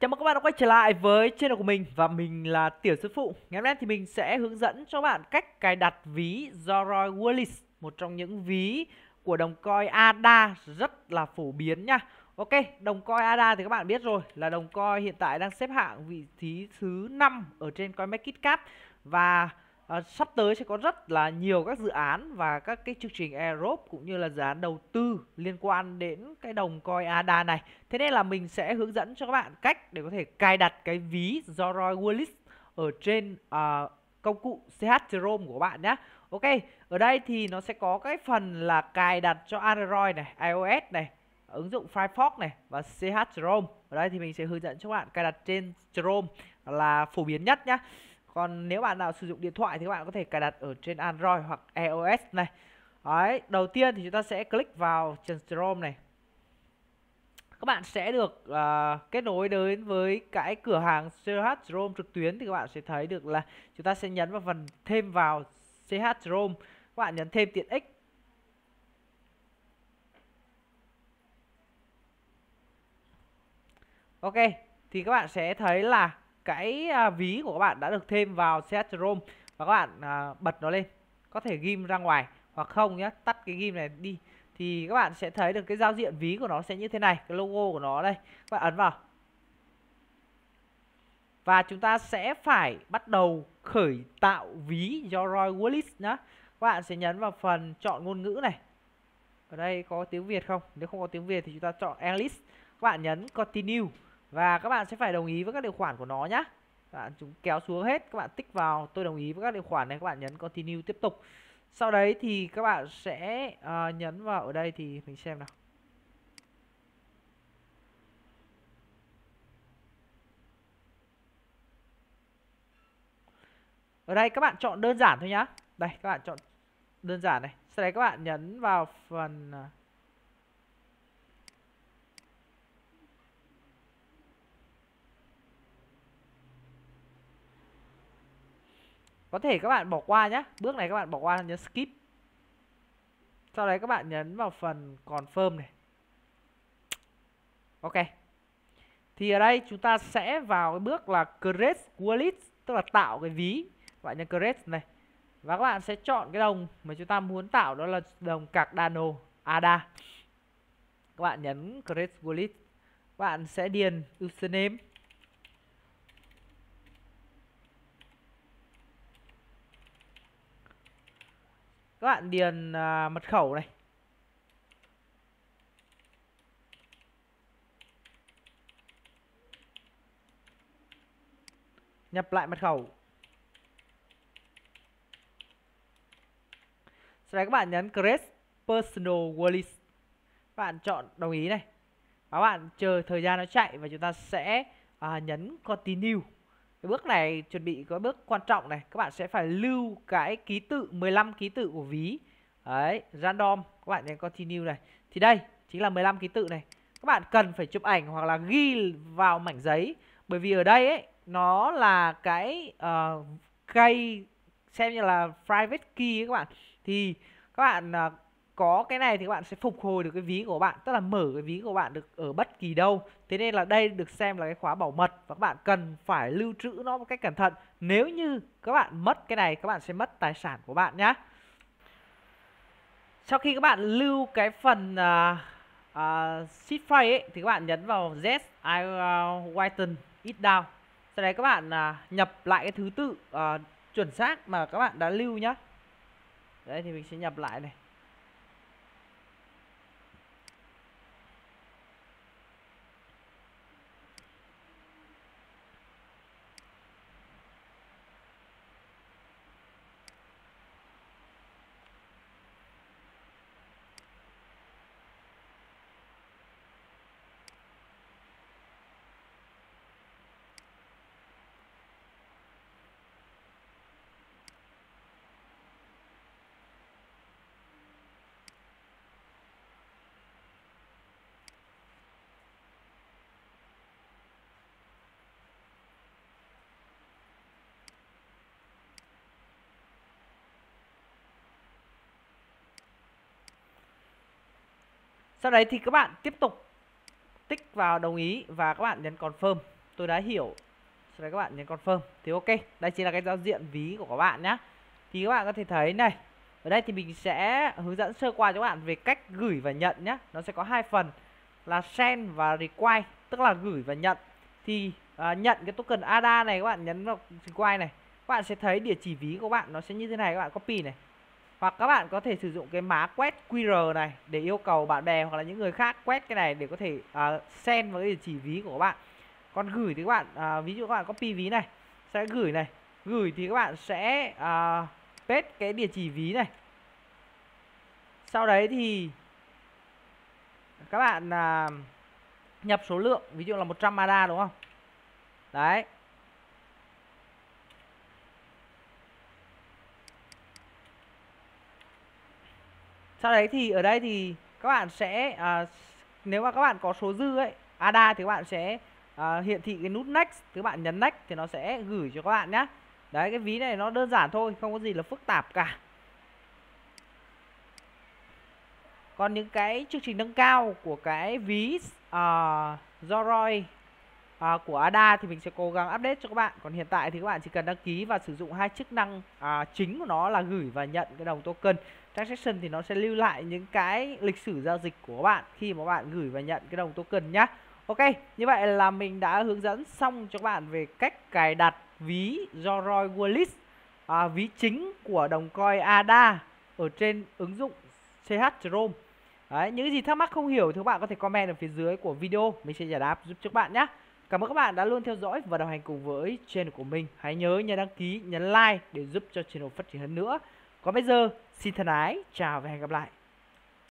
Chào mừng các bạn đã quay trở lại với channel của mình và mình là Tiểu Sư Phụ. Ngày hôm nay thì mình sẽ hướng dẫn cho bạn cách cài đặt ví Zoroi Wallis Một trong những ví của đồng coin ADA rất là phổ biến nha. Ok, đồng coin ADA thì các bạn biết rồi là đồng coin hiện tại đang xếp hạng vị trí thứ 5 ở trên CoinMarketCap Và À, sắp tới sẽ có rất là nhiều các dự án và các cái chương trình airdrop cũng như là dự án đầu tư liên quan đến cái đồng coin ADA này. Thế nên là mình sẽ hướng dẫn cho các bạn cách để có thể cài đặt cái ví Zoroi Wallet ở trên uh, công cụ CH Chrome của bạn nhé. Ok, ở đây thì nó sẽ có cái phần là cài đặt cho Android này, iOS này, ứng dụng Firefox này và CH Chrome. Ở đây thì mình sẽ hướng dẫn cho các bạn cài đặt trên Chrome là phổ biến nhất nhá. Còn nếu bạn nào sử dụng điện thoại thì các bạn có thể cài đặt ở trên Android hoặc iOS này. Đấy, đầu tiên thì chúng ta sẽ click vào trên Chrome này. Các bạn sẽ được uh, kết nối đến với cái cửa hàng CH Chrome trực tuyến thì các bạn sẽ thấy được là chúng ta sẽ nhấn vào phần thêm vào CH Chrome. Các bạn nhấn thêm tiện ích Ok, thì các bạn sẽ thấy là cái à, ví của các bạn đã được thêm vào CH Chrome và các bạn à, bật nó lên. Có thể ghim ra ngoài hoặc không nhé tắt cái ghim này đi. Thì các bạn sẽ thấy được cái giao diện ví của nó sẽ như thế này cái logo của nó đây. Các bạn ấn vào. Và chúng ta sẽ phải bắt đầu khởi tạo ví do Roy Wallis nhá. Các bạn sẽ nhấn vào phần chọn ngôn ngữ này. Ở đây có tiếng Việt không? Nếu không có tiếng Việt thì chúng ta chọn English. Các bạn nhấn continue và các bạn sẽ phải đồng ý với các điều khoản của nó nhé các bạn chúng kéo xuống hết các bạn tích vào tôi đồng ý với các điều khoản này các bạn nhấn continue tiếp tục sau đấy thì các bạn sẽ uh, nhấn vào ở đây thì mình xem nào Ở đây các bạn chọn đơn giản thôi nhá. Đây các bạn chọn đơn giản này. Sau đấy các bạn nhấn vào phần ờ, Có thể các bạn bỏ qua nhé Bước này các bạn bỏ qua nhấn skip. Sau đấy các bạn nhấn vào phần confirm này. Ok. Thì ở đây chúng ta sẽ vào cái bước là create wallet, Tức là tạo cái ví. Các bạn nhấn create này. Và các bạn sẽ chọn cái đồng mà chúng ta muốn tạo, Đó là đồng Cardano ADA Các bạn nhấn create wallet. Các bạn sẽ điền username. Các bạn điền à, mật khẩu này. Nhập lại mật khẩu. Sau đấy các bạn nhấn create personal wallet. Các bạn chọn đồng ý này. Các bạn chờ thời gian nó chạy và chúng ta sẽ à, nhấn continue cái bước này chuẩn bị có bước quan trọng này. Các bạn sẽ phải lưu cái ký tự 15 ký tự của ví. Đấy random. Các bạn nhấn continue này. Thì đây chính là 15 ký tự này. Các bạn cần phải chụp ảnh hoặc là ghi vào mảnh giấy. Bởi vì ở đây ấy nó là cái ờ, uh, cây xem như là private key ấy các bạn. Thì các bạn uh, có cái này thì các bạn sẽ phục hồi được cái ví của bạn tức là mở cái ví của bạn được ở bất kỳ đâu. Thế nên là đây được xem là cái khóa bảo mật và các bạn cần phải lưu trữ nó một cách cẩn thận. Nếu như các bạn mất cái này các bạn sẽ mất tài sản của bạn nhé sau khi các bạn lưu cái phần uh, uh, sheet file ấy, thì các bạn nhấn vào z I uh, whiten it down. Sau đấy các bạn uh, nhập lại cái thứ tự uh, chuẩn xác mà các bạn đã lưu nhá. Đấy thì mình sẽ nhập lại này. Sau đấy thì các bạn tiếp tục tích vào đồng ý và các bạn nhấn confirm. tôi đã hiểu. Sau đấy các bạn nhấn confirm. Thì ok đây chính là cái giao diện ví của các bạn nhé thì các bạn có thể thấy này ở đây thì mình sẽ hướng dẫn sơ qua cho các bạn về cách gửi và nhận nhé nó sẽ có hai phần là send và require tức là gửi và nhận. Thì à, nhận cái token ADA này các bạn nhấn vào require này. Các bạn sẽ thấy địa chỉ ví của bạn nó sẽ như thế này các bạn copy này hoặc các bạn có thể sử dụng cái má quét QR này để yêu cầu bạn bè hoặc là những người khác quét cái này để có thể uh, send vào cái địa chỉ ví của các bạn. Còn gửi thì các bạn uh, ví dụ các bạn copy ví này sẽ gửi này. Gửi thì các bạn sẽ uh, paste cái địa chỉ ví này. Sau đấy thì các bạn uh, nhập số lượng ví dụ là 100 ADA đúng không? Đấy. Sau đấy thì ở đây thì các bạn sẽ à, nếu mà các bạn có số dư ấy ADA thì các bạn sẽ à, hiện thị cái nút next thì các bạn nhấn next thì nó sẽ gửi cho các bạn nhé đấy cái ví này nó đơn giản thôi không có gì là phức tạp cả. Còn những cái chương trình nâng cao của cái ví uh, Zoroi uh, của ADA thì mình sẽ cố gắng update cho các bạn còn hiện tại thì các bạn chỉ cần đăng ký và sử dụng hai chức năng uh, chính của nó là gửi và nhận cái đồng token transaction thì nó sẽ lưu lại những cái lịch sử giao dịch của bạn khi mà bạn gửi và nhận cái đồng token nhá Ok, như vậy là mình đã hướng dẫn xong cho các bạn về cách cài đặt ví Zoroi Wallet à, ví chính của đồng coin ADA ở trên ứng dụng CH Chrome. Đấy, những gì thắc mắc không hiểu thì các bạn có thể comment ở phía dưới của video, mình sẽ giải đáp giúp cho các bạn nhé. Cảm ơn các bạn đã luôn theo dõi và đồng hành cùng với channel của mình. Hãy nhớ nhấn đăng ký, nhấn like để giúp cho channel phát triển hơn nữa. Còn bây giờ, xin thân ái, chào và hẹn gặp lại.